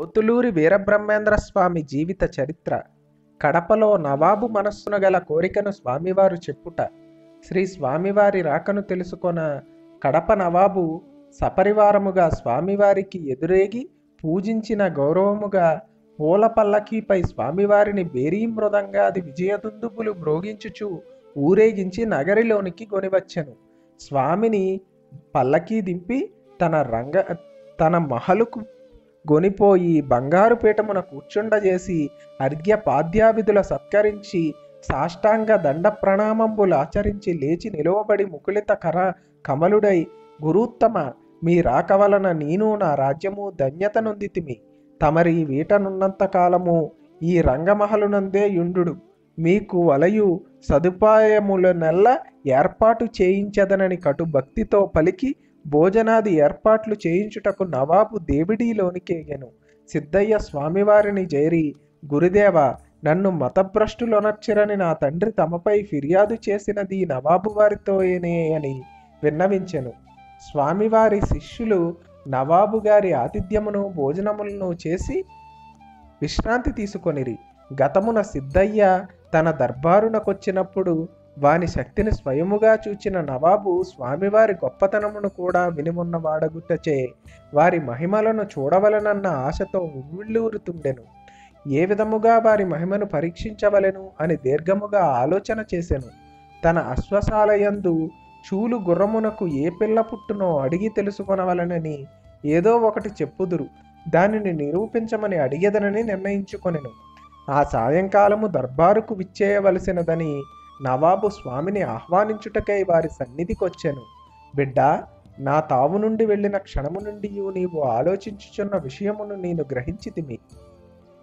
పొత్తులూరి వీరబ్రహ్మేంద్ర స్వామి జీవిత చరిత్ర. కడపలో నవాబు మనస్సున గల కోరికను స్వామివారు చెప్పుట. శ్రీ స్వామివారి రాకను తెలుసుకొన కడప నవాబు సపరివారముగా స్వామివారికి ఎదురేగి పూజించిన గౌరవముగా పూల పల్లకీపై స్వామివారిని బేరీ మృదంగాది విజయదుందుబులు మ్రోగించుచు ఊరేగించి నగరిలోనికి కొనివచ్చెను. స్వామిని పల్లకీ దింపి తన రంగ తన మహలుకు గొనిపోయి బంగారు పీఠమున కూర్చుండజేసి అర్ఘ్య పాద్యావిధుల సత్కరించి సాష్టాంగ దండ ప్రణామంబులు ఆచరించి లేచి నిలువబడి ముకులిత కర కమలుడై గురుత్తమ మీ రాక వలన నేను నా రాజ్యము ధన్యత నొందితిమి. తమరి వీటనున్నంత కాలము ఈ రంగమహలునందే యుండు మీకు వలయు సదుపాయములనెల్ల ఏర్పాటు చేయించదనని కటు భక్తితో పలికి భోజనాది ఏర్పాట్లు చేయించుటకు నవాబు దేవిడీలోనికేగెను సిద్ధయ్య స్వామివారిని చేరి గురుదేవ నన్ను మతభ్రష్టులొనర్చిరని నా తండ్రి తమపై ఫిర్యాదు చేసినది నవాబు వారితోనే అని విన్నవించెను. స్వామివారి శిష్యులు నవాబు గారి ఆతిథ్యమును భోజనములను చేసి విశ్రాంతి తీసుకొనిరి. గతమున సిద్ధయ్య తన దర్బారునకొచ్చినప్పుడు వాని శక్తిని స్వయముగా చూచిన నవాబు స్వామివారి గొప్పతనమును కూడా వినిమున్నవాడగుట్టచే వారి మహిమలను చూడవలనన్న ఆశతో ఉవ్విళ్ళూరుతుండెను. ఏ విధముగా వారి మహిమను పరీక్షించవలెను అని దీర్ఘముగా ఆలోచన చేసెను. తన అశ్వశాలయందు చూలు గుర్రమునకు ఏ పిల్ల పుట్టునో అడిగి తెలుసుకొనవలనని ఏదో ఒకటి చెప్పుదురు. దానిని నిరూపించమని అడిగదనని నిర్ణయించుకొనెను. ఆ సాయంకాలము దర్బారుకు విచ్చేయవలసినదని నవాబు స్వామిని ఆహ్వానించుటకై వారి సన్నిధికొచ్చెను. బిడ్డ నా తావు నుండి వెళ్ళిన క్షణము నుండి నీవు ఆలోచించుచున్న విషయమును నేను గ్రహించితిమి.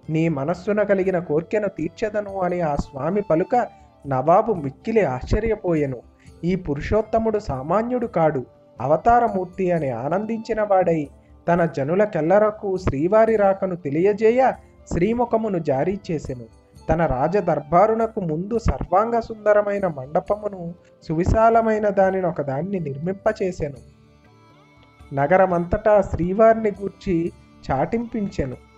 నీ మనస్సున కలిగిన కోర్కెను తీర్చెదను అని ఆ స్వామి పలుక నవాబు మిక్కిలి ఆశ్చర్యపోయెను. ఈ పురుషోత్తముడు సామాన్యుడు కాడు అవతారమూర్తి అని ఆనందించిన వాడై తన జనులకెల్లరకు శ్రీవారి రాకను తెలియజేయ శ్రీముఖమును జారీ చేసెను. తన రాజదర్బారునకు ముందు సర్వాంగ సుందరమైన మండపమును సువిశాలమైన దానిని ఒకదాన్ని నిర్మింపచేసెను. నగరమంతటా శ్రీవారిని గూర్చి చాటింపించెను.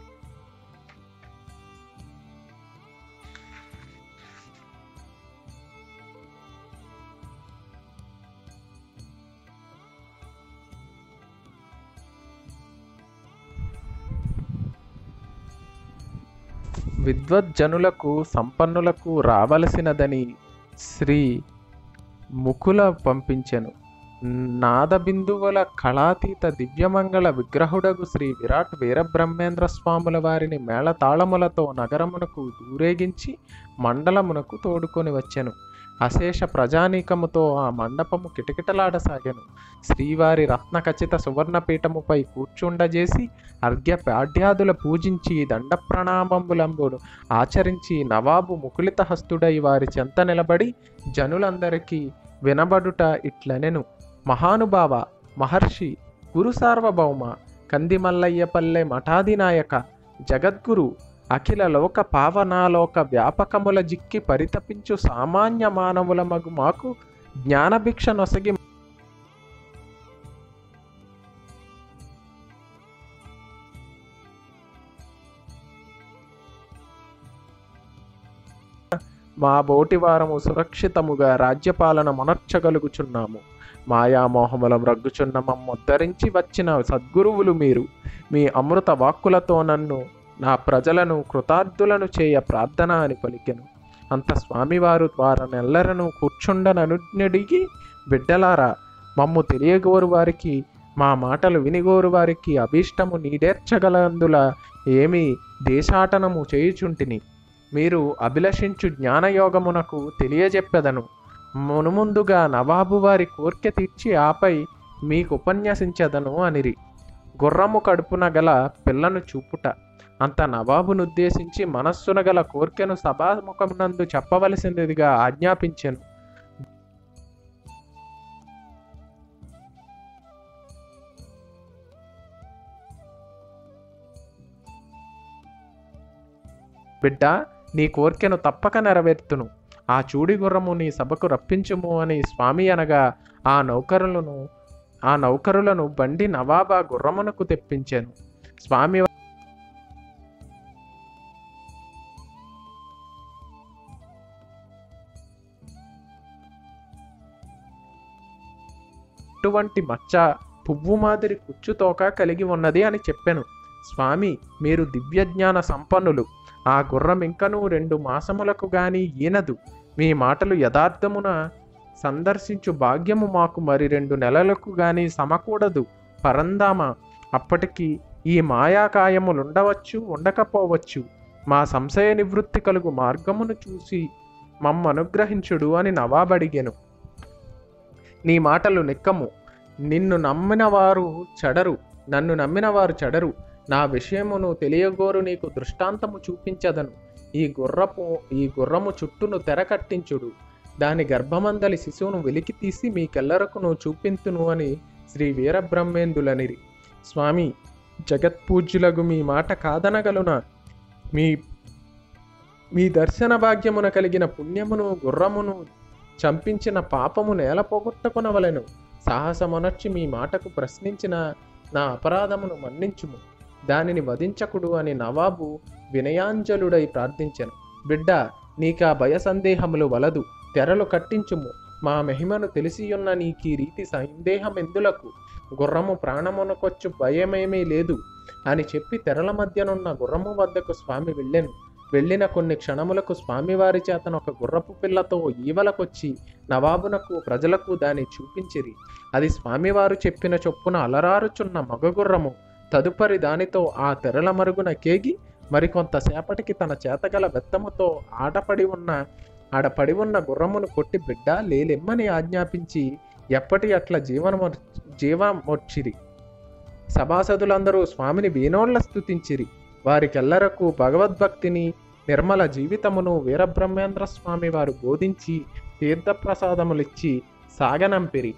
విద్వజ్జనులకు సంపన్నులకు రావలసినదని శ్రీ ముకుల పంపించెను. నాదబిందువుల కళాతీత దివ్యమంగళ విగ్రహుడగు శ్రీ విరాట్ వీరబ్రహ్మేంద్ర స్వాముల వారిని మేళతాళములతో నగరమునకు దూరేగించి మండలమునకు తోడుకొని వచ్చెను. అశేష ప్రజానీకముతో ఆ మండపము కిటకిటలాడసాగాను. శ్రీవారి రత్నఖచిత సువర్ణపీఠముపై కూర్చుండజేసి అర్ఘ్య పాడ్యాదుల పూజించి దండ ప్రణామంబులంబును ఆచరించి నవాబు ముకులిత హస్తుడై వారి చెంత నిలబడి జనులందరికీ వినబడుట ఇట్లనెను. మహానుభావ మహర్షి గురు సార్వభౌమ కందిమల్లయ్యపల్లె మఠాధినాయక జగద్గురు అఖిల లోక పావనాలోక వ్యాపకముల జిక్కి పరితపించు సామాన్య మానవుల మగు మాకు జ్ఞానభిక్ష నొసగి మా బోటివారము సురక్షితముగా రాజ్యపాలన మొనర్చగలుగుచున్నాము. మాయామోహముల మ్రగ్గుచున్న మమ్మొద్దరించి వచ్చిన సద్గురువులు మీరు. మీ అమృత వాక్కులతో నన్ను నా ప్రజలను కృతార్థులను చేయ ప్రార్థన అని పలికెను. అంత స్వామివారు ద్వారా నెల్లరను కూర్చుండననుడిగి బిడ్డలారా మమ్ము తెలియగోరు వారికి మా మాటలు వినిగోరు వారికి అభీష్టము నీడేర్చగలందుల ఏమి దేశాటనము చేయుచుంటిని. మీరు అభిలషించు జ్ఞానయోగమునకు తెలియజెప్పెదను. మునుముందుగా నవాబు వారి కోర్కె తీర్చి ఆపై మీకు ఉపన్యసించదను అనిరి. గుర్రము కడుపున గల పిల్లను చూపుట. అంత నవాబునుద్దేశించి మనస్సున గల కోర్కెను సభాముఖమునందు చెప్పవలసినదిగా ఆజ్ఞాపించెను. బిడ్డ నీ కోర్కెను తప్పక నెరవేర్తును. ఆ చూడి గుర్రము నీ సభకు రప్పించుము అని స్వామి అనగా ఆ నౌకరులను ఆ నౌకరులను బండి నవాబా గుర్రమునకు తెప్పించాను. స్వామి అటువంటి మచ్చ పువ్వు మాదిరి కుచ్చుతోక కలిగి ఉన్నది అని చెప్పాను. స్వామి మీరు దివ్యజ్ఞాన సంపన్నులు. ఆ గుర్రం ఇంకనూ రెండు మాసములకు గాని ఈనదు. మీ మాటలు యథార్థమున సందర్శించు భాగ్యము మాకు మరి రెండు నెలలకు గాని సమకూడదు. పరందామ అప్పటికి ఈ మాయాకాయములుండవచ్చు ఉండకపోవచ్చు. మా సంశయ నివృత్తి కలుగు మార్గమును చూసి మమ్మ అనుగ్రహించుడు అని నవాబడిగెను. నీ మాటలు నిక్కము. నిన్ను నమ్మిన వారు చెడరు. నన్ను నమ్మిన వారు చెడరు. నా విషయమును తెలియగోరు నీకు దృష్టాంతము చూపించదను. ఈ గుర్రపు ఈ గుర్రము చుట్టూను తెర కట్టించుడు దాని గర్భమందలి శిశువును వెలికి తీసి మీకెల్లరకును చూపింతును అని శ్రీ వీరబ్రహ్మేందులనిరి. స్వామి జగత్పూజ్యులగు మీ మాట కాదనగలునా? మీ మీ దర్శన భాగ్యమున కలిగిన పుణ్యమును గుర్రమును చంపించిన పాపము నేల పోగొట్టుకునవలెను. సాహసమునర్చి మీ మాటకు ప్రశ్నించిన నా అపరాధమును మన్నించుము. దానిని వధించకుడు అని నవాబు వినయాంజలుడై ప్రార్థించెను. బిడ్డ నీకా భయ సందేహములు వలదు. తెరలు కట్టించుము. మా మహిమను తెలిసియున్న నీకీ రీతి సందేహం ఎందులకు గుర్రము ప్రాణమునకొచ్చు భయమేమీ లేదు అని చెప్పి తెరల మధ్యనున్న గుర్రము వద్దకు స్వామి వెళ్ళెను. వెళ్ళిన కొన్ని క్షణములకు స్వామివారి చేతన ఒక గుర్రపు పిల్లతో ఈవలకొచ్చి నవాబునకు ప్రజలకు దాన్ని చూపించిరి. అది స్వామివారు చెప్పిన చొప్పున అలరారుచున్న మగగుర్రము తదుపరి దానితో ఆ తెరల మరుగున కేగి మరికొంతసేపటికి తన చేతగల బెత్తముతో ఆటపడి ఉన్న ఆడపడి ఉన్న గుర్రమును కొట్టి బిడ్డ లేలెమ్మని ఆజ్ఞాపించి ఎప్పటి అట్లా జీవనము జీవమొచ్చిరి సభాసదులందరూ స్వామిని వీణోళ్ళ స్తుతించిరి. వారికెల్లరకు భగవద్భక్తిని నిర్మల జీవితమును వీరబ్రహ్మేంద్ర స్వామి వారు బోధించి తీర్థప్రసాదములిచ్చి సాగనంపిరి.